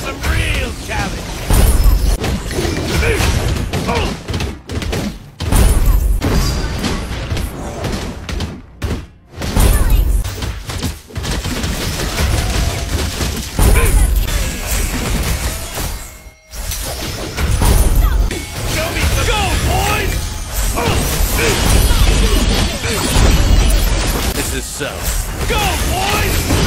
Some real challenge. Me go, boys! This is so. Go, boys!